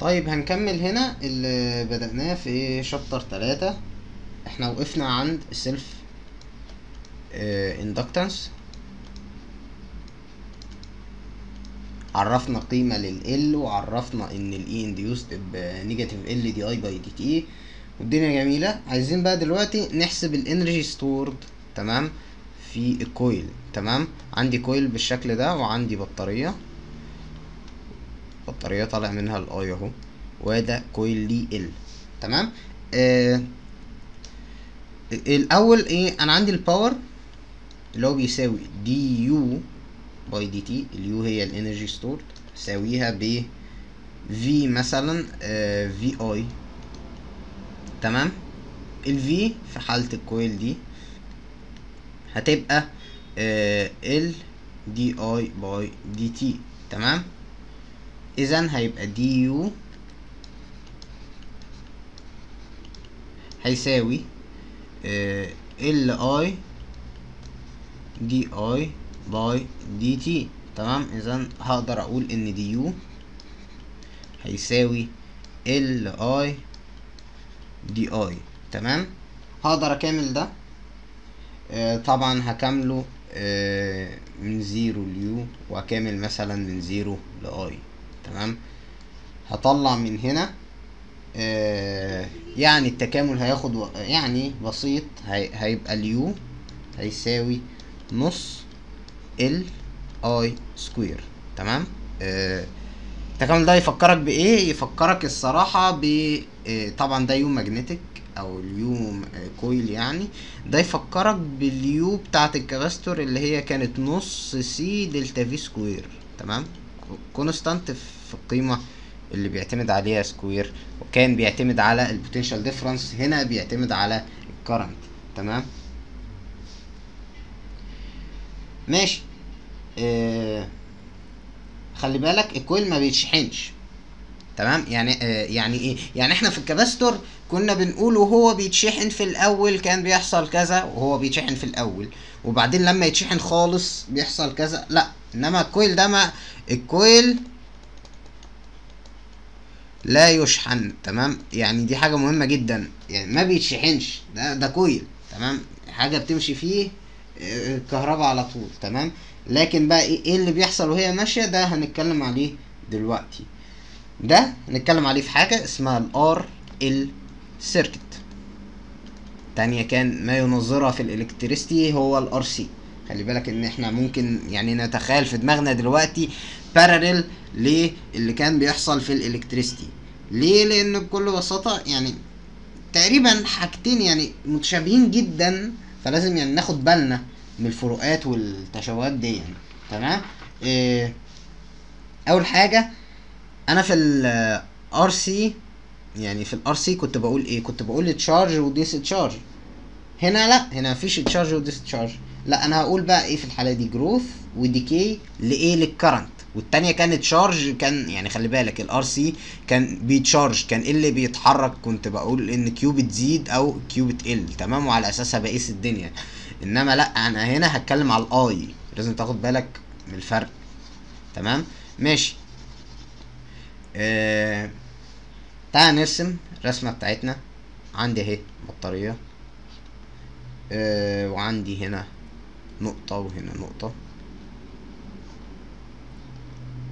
طيب هنكمل هنا اللي بدأناه في chapter تلاتة. إحنا وقفنا عند ال self inductance عرفنا قيمة ل L وعرفنا إن ال E induced ب negative L di by dt والدنيا جميلة. عايزين بقى دلوقتي نحسب ال energy stored تمام في ال coil تمام. عندي coil بالشكل ده وعندي بطارية. بطارية طالع منها ال I اهو. وده coil لي L. تمام؟ آه الأول إيه أنا عندي ال power اللي هو بيساوي du by dt ال U هي ال energy stored ساويها ب V مثلا آه V I تمام؟ ال V في حالة ال coil دي هتبقى آه L di by dt تمام؟ اذا هيبقى du هيساوي L I di by dt. تمام؟ اذا هقدر أقول إن du هيساوي L I di. تمام؟ هقدر أكمل ده؟ آه طبعا هكمله آه من zero ل U وأكمل مثلا من zero ل I. تمام؟ هطلع من هنا. آه يعني التكامل هياخد يعني بسيط هي هيبقى ال U هيساوي نص L I square تمام؟ آه التكامل ده يفكرك بإيه؟ يفكرك الصراحة ب آه طبعا ده U magnetic أو ال U coil يعني. ده يفكرك بال U بتاعه ال capacitor اللي هي كانت نص C delta V square تمام؟ constant في القيمة اللي بيعتمد عليها square وكان بيعتمد على ال potential difference هنا بيعتمد على ال current تمام؟ ماشي. آه خلي بالك ال coil ما بيتشحنش. تمام؟ يعني آه يعني إيه؟ يعني إحنا في ال capacitor كنا بنقول وهو بيتشحن في الأول كان بيحصل كذا وهو بيتشحن في الأول. وبعدين لما يتشحن خالص بيحصل كذا. لا إنما ال coil ده ما ال coil لا يشحن تمام؟ يعني دي حاجة مهمة جدا. يعني ما بيتشحنش. ده ده coil تمام؟ حاجة بتمشي فيه الكهرباء على طول تمام؟ لكن بقى إيه اللي بيحصل وهي ماشية؟ ده هنتكلم عليه دلوقتي. ده هنتكلم عليه في حاجة اسمها ال RL circuit تانية كان ما يناظرها في ال electricity هو ال RC خلي بالك إن إحنا ممكن يعني نتخيل في دماغنا دلوقتي parallel للي كان بيحصل في ال electricity. ليه؟ لأن بكل بساطة يعني تقريبا حاجتين يعني متشابهين جدا فلازم يعني ناخد بالنا من الفروقات والتشابهات دي يعني. تمام؟ إيه أول حاجة أنا في ال RC يعني في ال RC كنت بقول إيه؟ كنت بقول charge و discharge هنا لا هنا مفيش charge و discharge لا أنا هقول بقى إيه في الحالة دي؟ growth و decay لإيه؟ لل current والتانية كانت charge كان يعني خلي بالك ال RC كان بي charge كان اللي بيتحرك؟ كنت بقول إن Q بتزيد أو Q بتقل تمام؟ وعلى أساسها بقيس الدنيا. إنما لا أنا هنا هتكلم على ال I لازم تاخد بالك من الفرق. تمام؟ ماشي. آه... تعال نرسم الرسمة بتاعتنا. عندي اهي بطارية. آه وعندي هنا نقطة وهنا نقطة.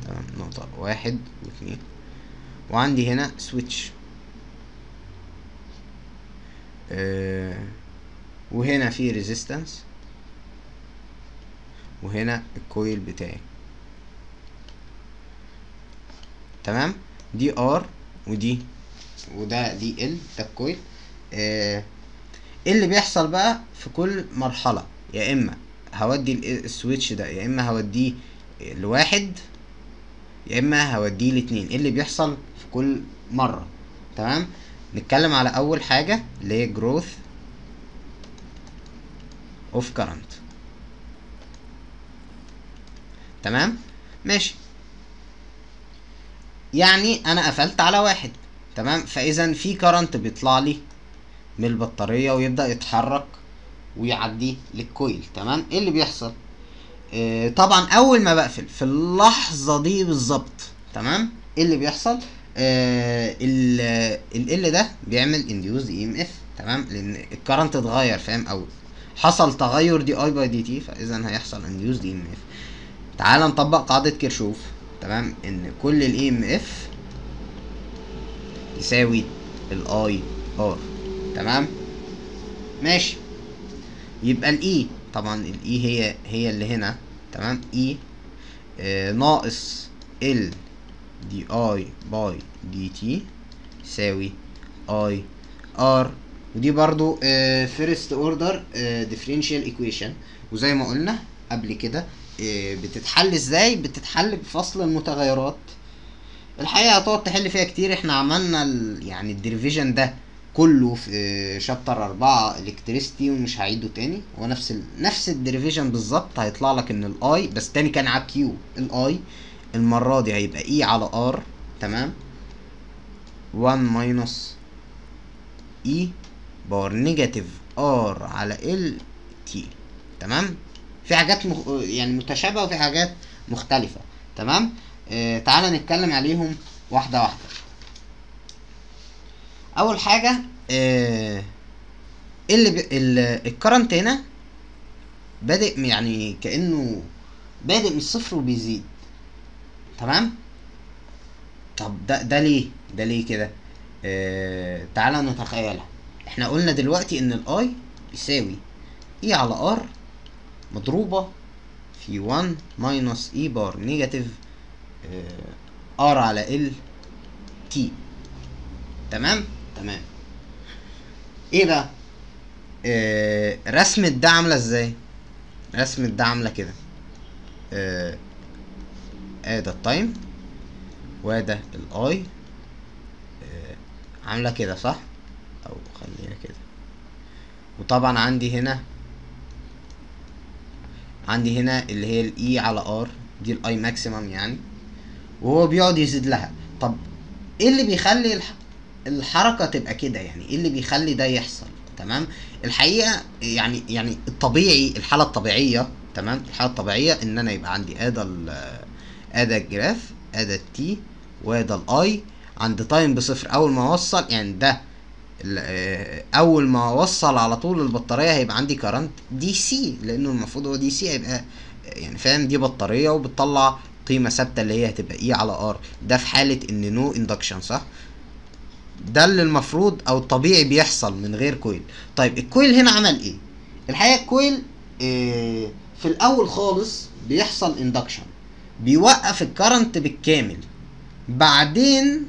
تمام نقطة واحد واثنين. وعندي هنا switch آه وهنا في resistance وهنا ال coil بتاعي. تمام؟ دي R ودي وده دي L ده ال coil آه إيه اللي بيحصل بقى في كل مرحلة؟ يا إما هودي ال switch ده يا إما هوديه لواحد يا إما هوديه لاتنين. إيه اللي بيحصل في كل مرة؟ تمام؟ نتكلم على أول حاجة اللي هي growth of current. تمام؟ ماشي. يعني أنا قفلت على واحد تمام؟ فإذا في كرنت بيطلع لي من البطارية ويبدأ يتحرك ويعدي للكويل تمام؟ إيه اللي بيحصل؟ آه طبعا أول ما بقفل في اللحظة دي بالظبط تمام؟ إيه اللي بيحصل؟ آه ال L ده بيعمل induced EMF تمام؟ لأن ال current اتغير فاهم؟ أو حصل تغير dI by dt فإذا هيحصل induced EMF تعال نطبق قاعدة كيرشوف. تمام؟ إن كل ال EMF يساوي ال IR تمام؟ ماشي. يبقى ال E طبعا ال E هي هي اللي هنا. تمام؟ E آه ناقص L dI by dt يساوي IR ودي برضو first order differential equation وزي ما قلنا قبل كده بتتحل إزاي؟ بتتحل بفصل المتغيرات. الحقيقة هتقعد تحل فيها كتير. إحنا عملنا ال يعني ال derivation ده كله في chapter أربعة electricity ومش هعيده تاني. هو نفس ال... نفس ال derivation بالظبط. هيطلع لك إن ال I بس تاني كان على Q. ال I المرة دي هيبقى E على R تمام؟ 1 minus e power negative R على L t تمام؟ في حاجات مخ... يعني متشابهة وفي حاجات مختلفة تمام؟ آه تعالى نتكلم عليهم واحدة واحدة. أول حاجة آه اللي ب... ال current هنا بادئ يعني كأنه بادئ من الصفر وبيزيد تمام؟ طب ده ده ليه؟ ده ليه كده؟ آه تعالى نتخيلها. إحنا قلنا دلوقتي إن ال I يساوي E على R مضروبة في 1 minus e power negative R على L t تمام؟ تمام. إيه بقى؟ آه رسمة ده عاملة إزاي؟ رسمة ده عاملة كده. آه ادي ال time وده ال I عاملة كده صح؟ أو خليها كده. وطبعا عندي هنا عندي هنا اللي هي ال E على R دي ال I maximum يعني. وهو بيقعد يزيد لها. طب إيه اللي بيخلي الح... الحركة تبقى كده يعني؟ إيه اللي بيخلي ده يحصل؟ تمام؟ الحقيقة يعني يعني الطبيعي الحالة الطبيعية تمام؟ الحالة الطبيعية إن أنا يبقى عندي ادا ادا ال graph ادا ال t وادا ال I عند time بصفر أول ما أوصل يعني ده أول ما اوصل على طول البطارية هيبقى عندي current DC لأنه المفروض هو DC هيبقى يعني فاهم دي بطارية وبتطلع قيمة ثابتة اللي هي هتبقى E على R ده في حالة إن no induction صح؟ ده اللي المفروض أو الطبيعي بيحصل من غير coil طيب ال coil هنا عمل إيه؟ الحقيقة ال coil إيه في الأول خالص بيحصل induction بيوقف ال current بالكامل. بعدين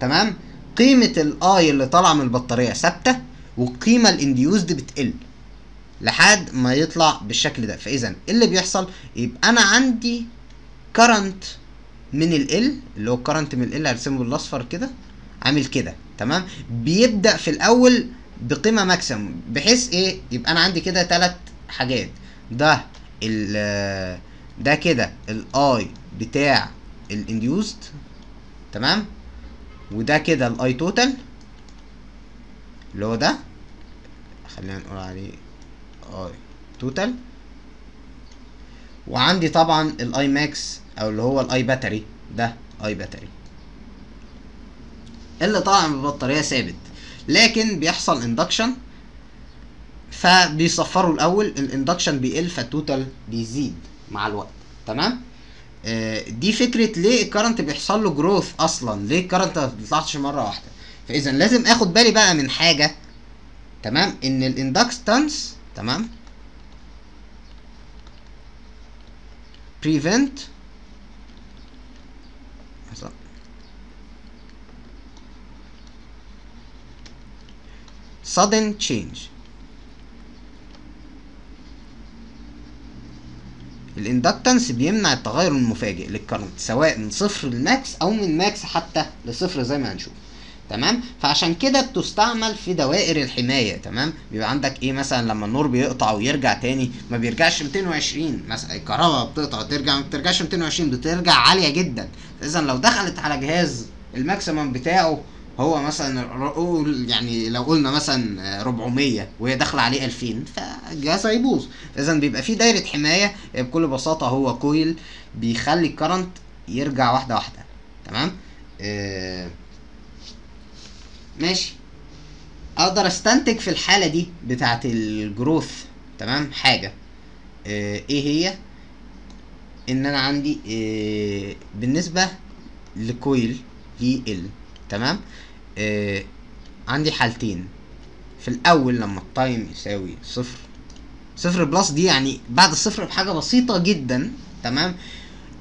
تمام؟ قيمة ال I اللي طالعة من البطارية ثابتة والقيمة ال induced بتقل لحد ما يطلع بالشكل ده. فإذا إيه اللي بيحصل؟ يبقى أنا عندي current من ال اللي هو ال current من ال هرسمه بالاصفر كده عامل كده تمام؟ بيبدأ في الأول بقيمة maximum بحيث إيه؟ يبقى أنا عندي كده ثلاث حاجات. ده ال ده كده ال I بتاع ال induced تمام؟ وده كده ال I total اللي هو ده. خلينا نقول عليه I total وعندي طبعا ال I max أو اللي هو ال I battery ده I battery اللي طالع من البطاريه ثابت. لكن بيحصل induction فبيصفروا الأول. ال induction بيقل فال total بيزيد مع الوقت. تمام؟ دي فكرة ليه ال current بيحصل له growth أصلا؟ ليه ال current ما بيطلعش مرة واحدة؟ فاذا لازم آخد بالي بقى من حاجة تمام؟ إن ال inductance تمام؟ prevent sudden change. ال inductance بيمنع التغير المفاجئ لل current سواء من صفر ل max أو من max حتى لصفر زي ما هنشوف. تمام؟ فعشان كده بتستعمل في دوائر الحماية تمام؟ بيبقى عندك إيه مثلا؟ لما النور بيقطع ويرجع تاني ما بيرجعش 220 مثلا الكهرباء بتقطع وترجع ما بترجعش 220 بترجع عالية جدا. اذا لو دخلت على جهاز ال maximum بتاعه هو مثلا يعني لو قلنا مثلا 400 وهي داخلة عليه 2000 فالجهاز هيبوظ اذا بيبقى في دايرة حماية بكل بساطة هو coil بيخلي ال current يرجع واحدة واحدة. تمام؟ آه ماشي. أقدر أستنتج في الحالة دي بتاعة ال growth. تمام؟ حاجة. آه إيه هي؟ إن أنا عندي آه بالنسبة ل coil في ال. تمام؟ آه عندي حالتين. في الأول لما ال time يساوي صفر صفر plus دي يعني بعد الصفر بحاجة بسيطة جدا تمام؟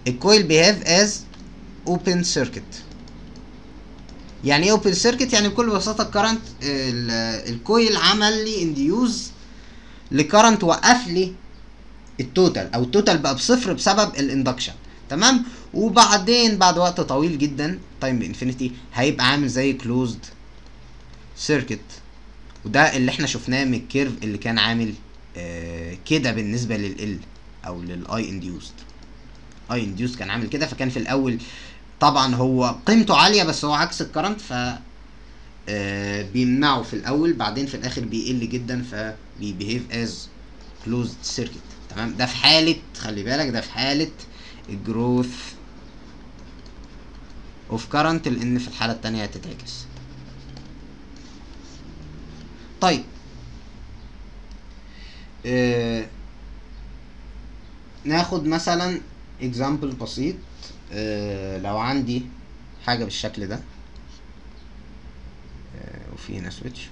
ال coil behave as open circuit يعني إيه open circuit يعني بكل بساطة ال current ال coil عمل لي induce ل current وقف لي ال total أو ال total بقى بصفر بسبب ال induction تمام؟ وبعدين بعد وقت طويل جدا time ب infinity هيبقى عامل زي closed circuit وده اللي إحنا شفناه من ال curve اللي كان عامل آه كده بالنسبة لل أو لل I induced I induced كان عامل كده فكان في الأول طبعا هو قيمته عالية بس هو عكس ال current ف آه بيمنعه في الأول بعدين في الآخر بيقل جدا فبي behave as closed circuit تمام؟ ده في حالة خلي بالك ده في حالة ال growth of current لأن في الحالة التانية هتتعكس. طيب. آه ناخد مثلا example بسيط. آه لو عندي حاجة بالشكل ده. آه وفي هنا switch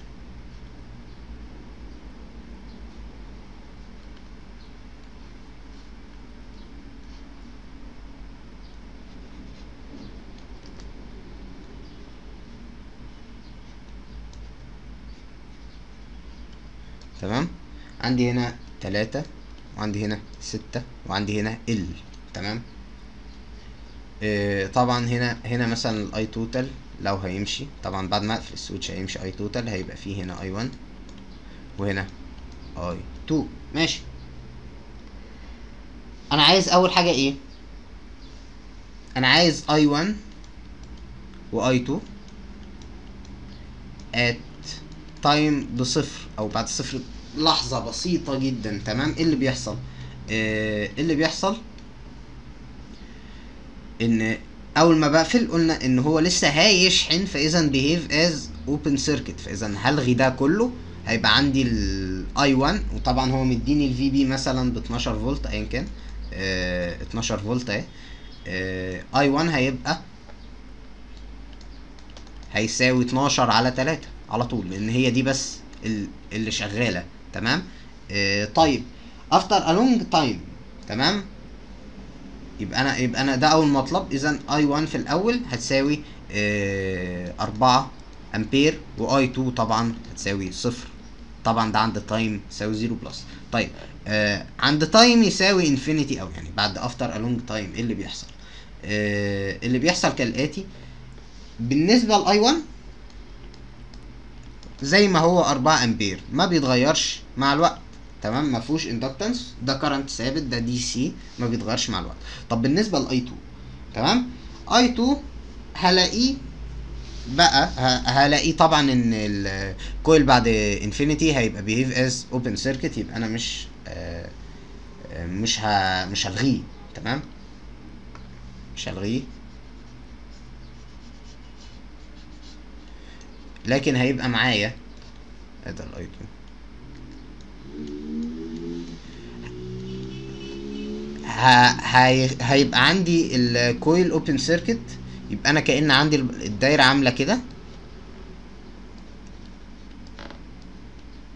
تمام؟ عندي هنا تلاتة وعندي هنا ستة وعندي هنا ال تمام؟ آه طبعا هنا هنا مثلا ال I total لو هيمشي طبعا بعد ما أقفل ال switch هيمشي I total هيبقى فيه هنا I 1 وهنا I 2 ماشي. أنا عايز أول حاجة إيه؟ أنا عايز I 1 و I 2 at time بصفر أو بعد صفر لحظة بسيطة جدا تمام؟ إيه اللي بيحصل؟ إيه اللي بيحصل؟ إن أول ما بقفل قلنا إن هو لسه هيشحن فاذا بي behave as open circuit فاذا هلغي ده كله هيبقى عندي ال I 1 وطبعا هو مديني ال VB مثلا ب 12 فولت أيا كان. آه 12 فولت أهي. I 1 هيبقى هيساوي 12 على 3 على طول لأن هي دي بس اللي شغالة تمام؟ آه طيب after a long time تمام؟ يبقى أنا يبقى أنا ده أول مطلب. اذا I 1 في الأول هتساوي آه 4 أمبير و I 2 طبعا هتساوي صفر. طبعا ده عند time يساوي 0 plus طيب آه عند time يساوي infinity أو يعني بعد after a long time إيه اللي بيحصل؟ آه اللي بيحصل كالآتي بالنسبة ل I 1 زي ما هو 4 أمبير. ما بيتغيرش مع الوقت. تمام؟ ما فيهوش inductance ده current ثابت ده DC ما بيتغيرش مع الوقت. طب بالنسبة ل I 2 تمام؟ I 2 هلاقيه بقى هلاقيه طبعا إن ال coil بعد infinity هيبقى بي behave as open circuit يبقى أنا مش آه مش. مش هلغيه. تمام؟ مش هلغيه. لكن هيبقى معايا. ادي ال I 2 هيبقى عندي ال coil open circuit يبقى أنا كأن عندي الدايرة عاملة كده.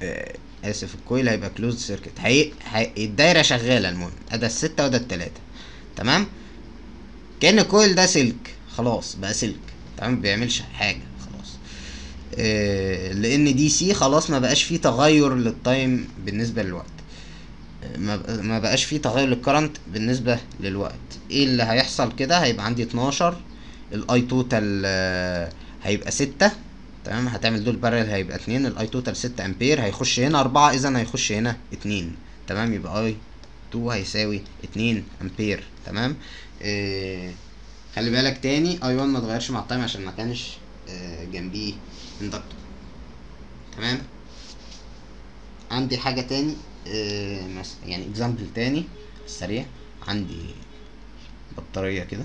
آه آسف ال coil هيبقى close circuit هي... الدايرة شغالة المهم. ادا الستة وده التلاتة. تمام؟ كأن ال coil ده سلك خلاص بقى سلك تمام؟ بيعملش حاجة. آه لأن DC خلاص ما بقاش فيه تغير لل time بالنسبة للوقت. آه ما بقاش فيه تغير لل current بالنسبة للوقت. إيه اللي هيحصل كده؟ هيبقى عندي 12 ال I total آه هيبقى 6 تمام؟ هتعمل دول parallel هيبقى 2 ال I total 6 امبير هيخش هنا 4 اذا هيخش هنا 2 تمام؟ يبقى I 2 هيساوي 2 امبير تمام؟ آه خلي بالك تاني I 1 ما اتغيرش مع ال time عشان ما كانش آه جنبيه. inductor تمام؟ عندي حاجة تاني آه يعني example تاني سريع. عندي بطارية كده.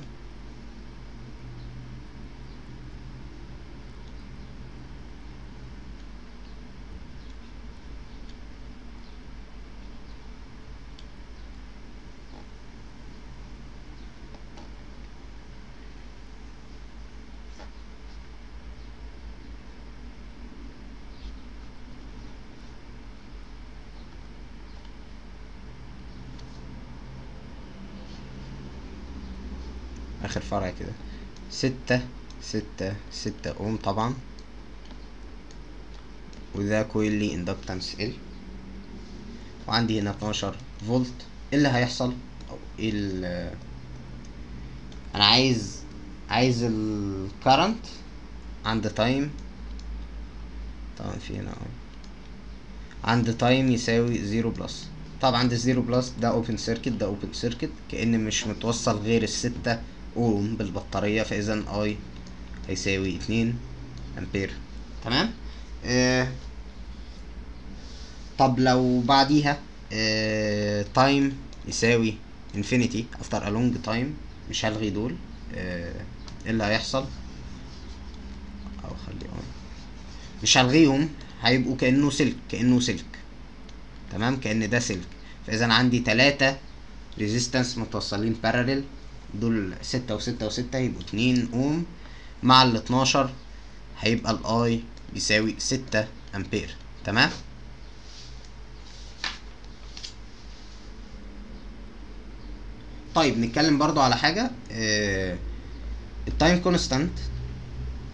آخر فرع كده. ستة ستة ستة أوم طبعا. وده coil لي inductance L وعندي هنا 12 فولت. إيه اللي هيحصل؟ أو إيه أنا عايز عايز ال current عند time طبعا في هنا عند time يساوي zero plus. طبعا عند ال zero plus ده open circuit ده open circuit كأن مش متوصل غير الستة اوم بالبطارية فاذا I هيساوي اتنين أمبير. تمام؟ آه طب لو بعديها time يساوي infinity after a long time مش هلغي دول. آه، إيه اللي هيحصل؟ أو خلي مش هلغيهم هيبقوا كأنه سلك كأنه سلك تمام؟ كأن ده سلك فاذا عندي تلاتة resistance متوصلين parallel دول ستة وستة وستة يبقوا اتنين اوم مع ال 12 هيبقى ال I بيساوي ستة أمبير. تمام؟ طيب نتكلم برضو على حاجة. آه ال time constant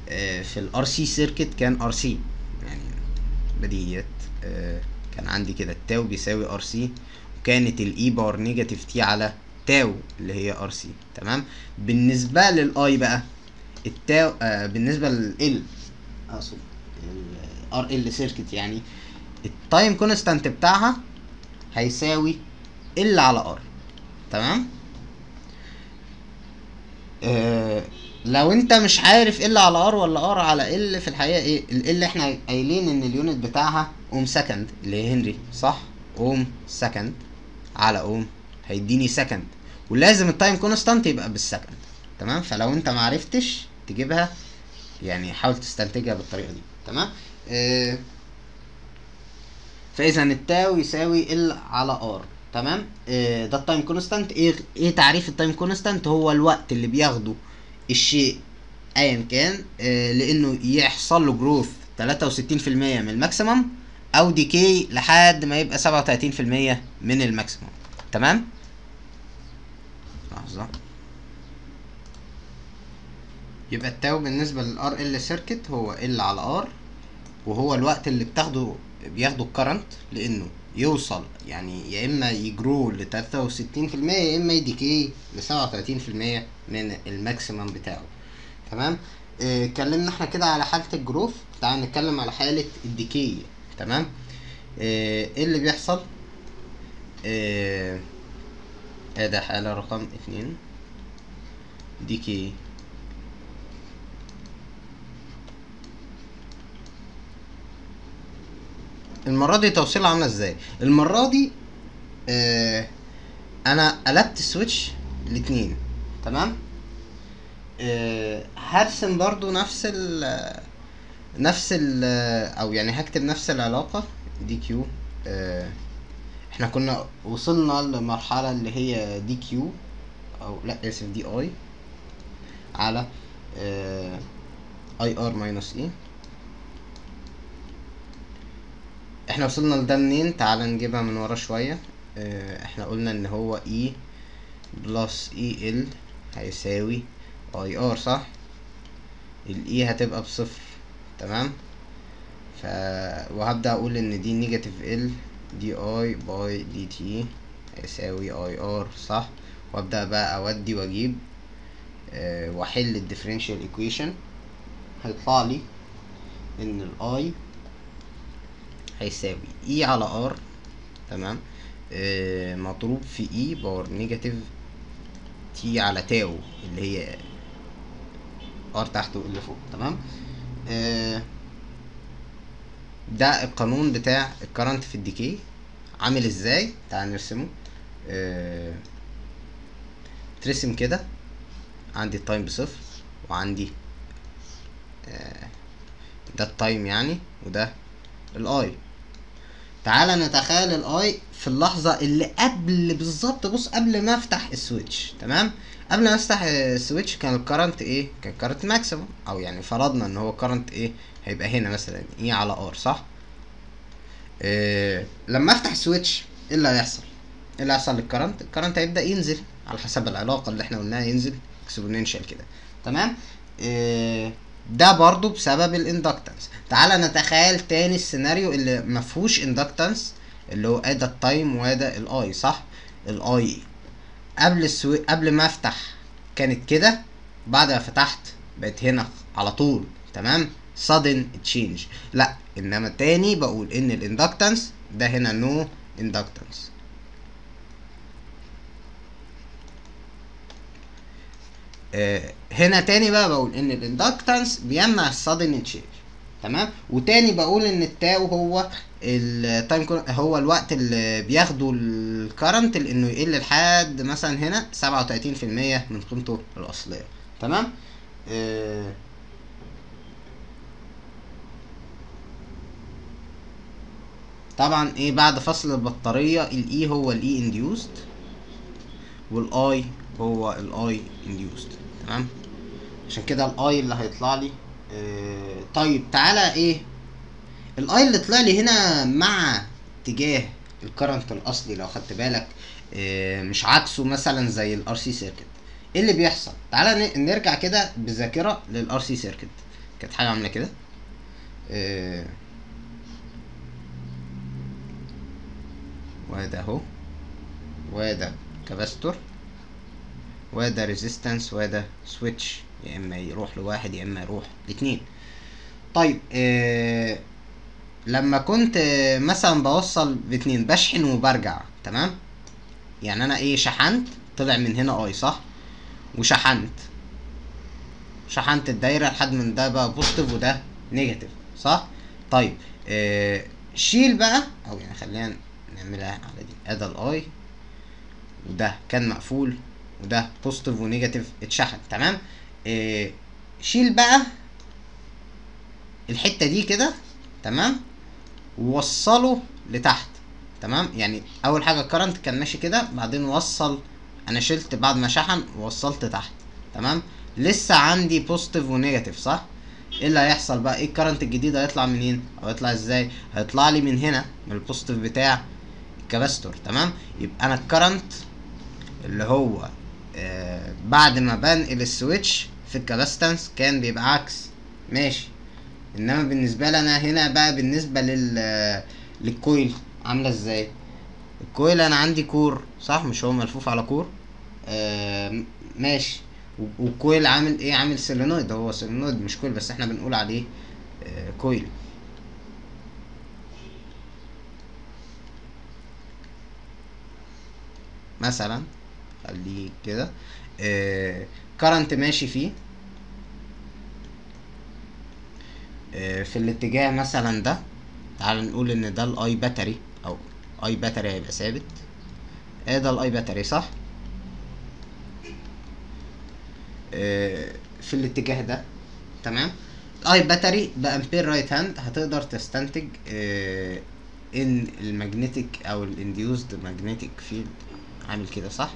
آه في ال RC circuit كان RC يعني بديهيات آه كان عندي كده. ال tau بيساوي RC وكانت ال e power negative t على tau اللي هي RC تمام؟ بالنسبة لل I بقى ال tau آه بالنسبة لل اقصد ال RL circuit يعني ال time constant بتاعها هيساوي L على R تمام؟ آه لو انت مش عارف L على R ولا R على L في الحقيقة إيه؟ ال L إحنا قايلين إن ال unit بتاعها اوم second اللي هي هنري صح؟ اوم second على اوم هيديني second ولازم ال time constant يبقى بال second تمام؟ فلو انت معرفتش تجيبها يعني حاول تستنتجها بالطريقة دي تمام؟ آه فإذا ال tau يساوي L على R تمام؟ آه ده ال time constant إيه إيه تعريف ال time constant هو الوقت اللي بياخده الشيء ايا كان آه لأنه يحصل له growth 63% من ال maximum أو decay لحد ما يبقى 37% من ال maximum تمام؟ لحظة. يبقى ال tau بالنسبة لل RL circuit هو ال L على R وهو الوقت اللي بتاخده بياخده ال current لأنه يوصل يعني يا إما ي grow ل 63% يا إما يديكي ل 37% من الماكسيمم بتاعه. تمام؟ آه، اتكلمنا إحنا كده على حالة الجروث. تعال نتكلم على حالة الديكي. تمام؟ آه، إيه اللي بيحصل؟ آه، ادي حاله رقم اتنين ديكي المرة دي توصيلها عاملة إزاي؟ المرة دي آه أنا قلبت ال switch الاتنين تمام؟ آه هرسم برضو نفس ال نفس ال أو يعني هكتب نفس العلاقة dQ آه إحنا كنا وصلنا لمرحلة اللي هي dQ أو لا اسف dI على IR minus E إحنا وصلنا لده منين؟ تعال نجيبها من ورا شوية. آه إحنا قلنا إن هو E plus E L هيساوي IR صح؟ ال E هتبقى بصفر تمام؟ ف وهبدأ أقول إن دي negative L dI by dt هيساوي IR صح؟ وأبدأ بقى أودي وأجيب آه وأحل ال differential equation هيطلع لي إن ال I هيساوي E على R تمام؟ آه مضروب في e power negative t على tau اللي هي R تحت وال L فوق تمام؟ آه ده القانون بتاع ال current في ال decay. عامل إزاي؟ تعال نرسمه. آه ترسم كده. عندي ال time بصفر وعندي آه ده ال time يعني وده ال I تعالى نتخيل ال I في اللحظة اللي قبل بالظبط بص قبل ما أفتح ال switch تمام؟ قبل ما أفتح ال switch كان ال current إيه؟ كان ال current maximum. أو يعني فرضنا إن هو ال current إيه؟ هيبقى هنا مثلا E على R صح؟ إيه لما أفتح ال switch إيه اللي هيحصل؟ إيه اللي هيحصل لل current؟ ال current هيبدأ ينزل على حسب العلاقة اللي إحنا قلناها ينزل exponential كده تمام؟ آه ده برضو بسبب ال inductance تعالى نتخيل تاني السيناريو اللي مفهوش inductance اللي هو ادى التايم وادى الاي صح؟ الاي قبل السو... قبل ما أفتح كانت كده بعد ما فتحت بقت هنا على طول تمام؟ sudden change. لا إنما تاني بقول إن ال inductance ده هنا no inductance آه هنا تاني بقى بقول إن ال inductance بيمنع ال sudden change تمام؟ وتاني بقول إن ال tau هو ال time هو الوقت اللي بياخده ال current لأنه يقل لحد مثلا هنا 37% من قيمته الأصلية. تمام؟ آه طبعا إيه بعد فصل البطارية الاي هو الاي انديوست والاي هو الاي انديوست تمام؟ عشان كده ال I اللي هيطلع لي آه طيب تعالى إيه؟ ال I اللي طلع لي هنا مع اتجاه ال current الأصلي لو خدت بالك آه مش عكسه مثلا زي ال RC circuit إيه اللي بيحصل؟ تعالى نرجع كده بذاكرة لل RC circuit كانت حاجة عاملة كده؟ آه وده أهو وده capacitor وده resistance وده switch. يا إما يروح لواحد يا إما يروح لاتنين. طيب آه لما كنت آه مثلا بوصل باتنين بشحن وبرجع تمام؟ يعني أنا إيه شحنت طلع من هنا I صح؟ وشحنت. شحنت الدايرة لحد من ده بقى positive وده negative صح؟ طيب آه شيل بقى أو يعني خلينا نعملها على دي ادي ال I وده كان مقفول وده positive و negative اتشحن تمام؟ إيه شيل بقى الحتة دي كده تمام؟ ووصله لتحت تمام؟ يعني أول حاجة ال current كان ماشي كده بعدين وصل أنا شلت بعد ما شحن ووصلت تحت تمام؟ لسه عندي positive و negative صح؟ إيه اللي هيحصل بقى؟ إيه ال current الجديد هيطلع منين أو هيطلع إزاي؟ هيطلع لي من هنا من ال positive بتاع ال capacitor تمام؟ يبقى أنا ال current اللي هو آه بعد ما بنقل ال switch في ال capacitance كان بيبقى عكس. ماشي. إنما بالنسبة لي أنا هنا بقى بالنسبة لل لل coil عاملة إزاي؟ ال coil أنا عندي core صح؟ مش هو ملفوف على core؟ آه ماشي. وال coil عامل إيه؟ عامل solenoid. هو solenoid مش coil بس إحنا بنقول عليه آه coil. مثلا خليه كده. آه current ماشي فيه. آه في الاتجاه مثلا ده تعال نقول إن ده ال I battery أو I battery هيبقى ثابت. آه ده ال I battery صح؟ آه في الاتجاه ده تمام؟ ال I battery ب Ampere right hand هتقدر تستنتج آه ان ال magnetic أو ال induced magnetic field عامل كده صح؟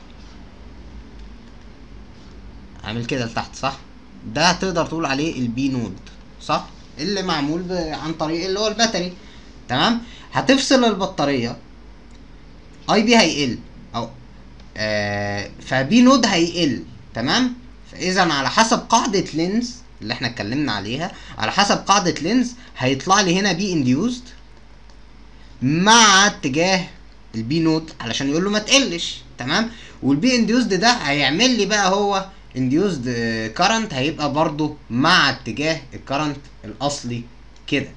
عامل كده لتحت صح؟ ده تقدر تقول عليه ال B naught صح؟ اللي معمول. عن طريق اللي هو ال battery تمام؟ هتفصل البطارية I B هيقل أو آه ف B naught هيقل تمام؟ فاذا على حسب قاعدة لينز اللي إحنا اتكلمنا عليها على حسب قاعدة لينز هيطلع لي هنا B induced مع اتجاه ال B naught علشان يقول له ما تقلش تمام؟ وال B induced ده هيعمل لي بقى هو induced current هيبقى برضو مع اتجاه ال current الأصلي كده.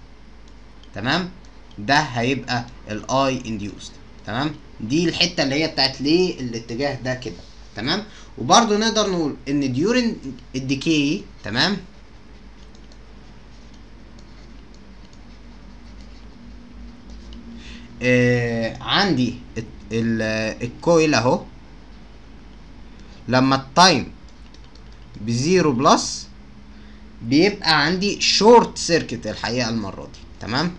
تمام؟ ده هيبقى ال I induced تمام؟ دي الحتة اللي هي بتاعت ليه الاتجاه ده كده. تمام؟ وبرضو نقدر نقول إن during ال decay تمام؟ آه عندي ال coil أهو. لما ال time ب zero plus بيبقى عندي short circuit الحقيقة المرة دي تمام؟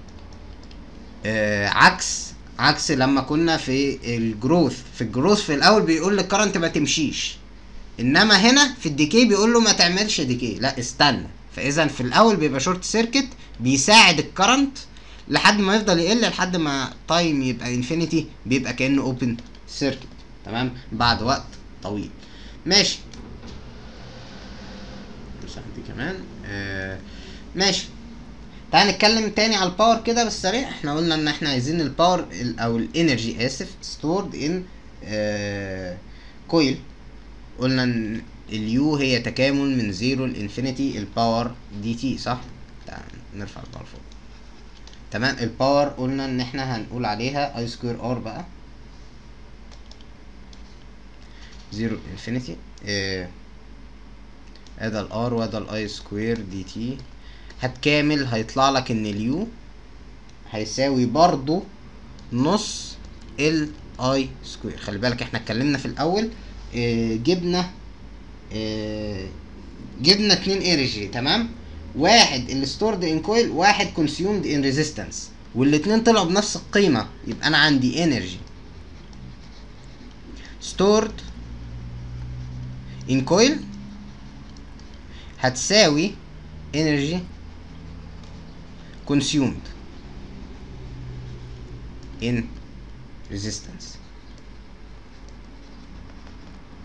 آه عكس عكس لما كنا في ال growth في ال growth في الأول بيقول لل current ما تمشيش إنما هنا في ال decay بيقول له ما تعملش decay لا استنى. فإذا في الأول بيبقى short circuit بيساعد ال current لحد ما يفضل يقل لحد ما time يبقى infinity بيبقى كأنه open circuit تمام؟ بعد وقت طويل. ماشي. تمام؟ آه ماشي. تعال نتكلم تاني على ال power كده بالسريع إحنا قلنا إن إحنا عايزين ال power ال- أو ال energy اسف in آه coil قلنا إن ال U هي تكامل من zero ل infinity ال power dt صح تعال نرفع ال power فوق. تمام؟ ال power قلنا إن إحنا هنقول عليها I square R بقى. zero infinity ادي ال R وادي ال I square dt هتكامل هيطلع لك إن ال U هيساوي برضو نص L I square خلي بالك إحنا اتكلمنا في الأول آه جبنا آه جبنا اتنين energy تمام؟ واحد اللي stored in coil واحد consumed in resistance والاتنين طلعوا بنفس القيمة يبقى أنا عندي energy stored in coil هتساوي energy consumed in resistance.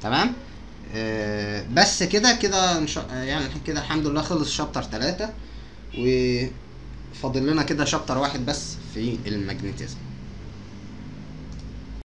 تمام؟ آه بس كده كده يعني كده الحمد لله خلص شابتر تلاتة وفاضل لنا كده شابتر واحد بس في الماجنتيزم